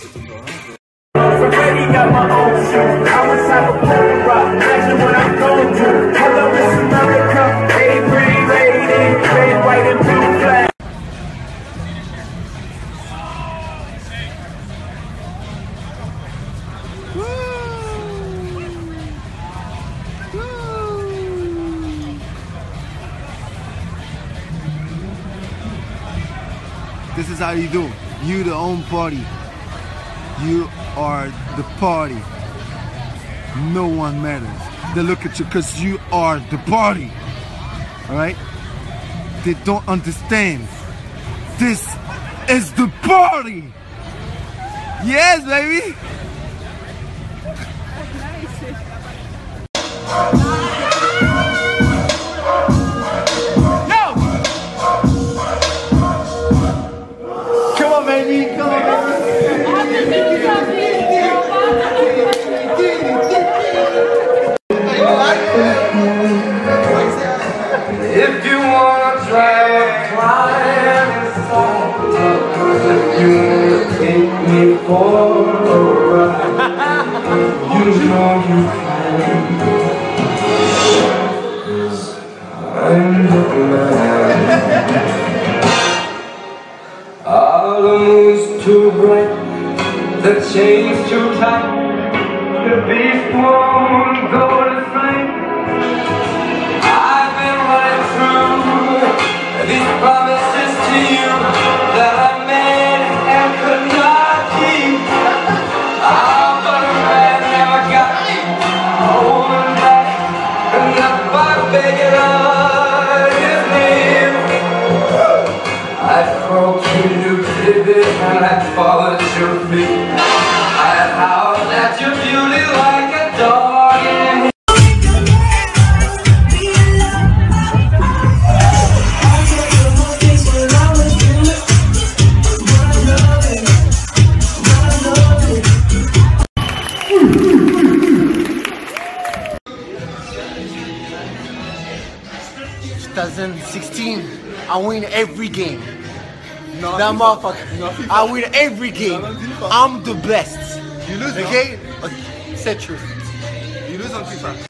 This is how you do. You the own party. You are the party. No one matters. They look at you because you are the party. Alright? They don't understand. This is the party. Yes, baby. You take me for a ride, you know you can. I'm man. All the moon's too bright, the chain's too tight. The beast I win every game. that motherfucker. I win every game. I'm the best. You lose, Okay? okay. Say truth. You lose on FIFA.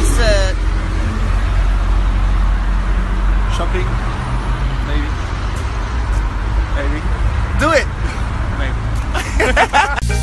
concert. Shopping? Maybe. Maybe. Do it! Maybe.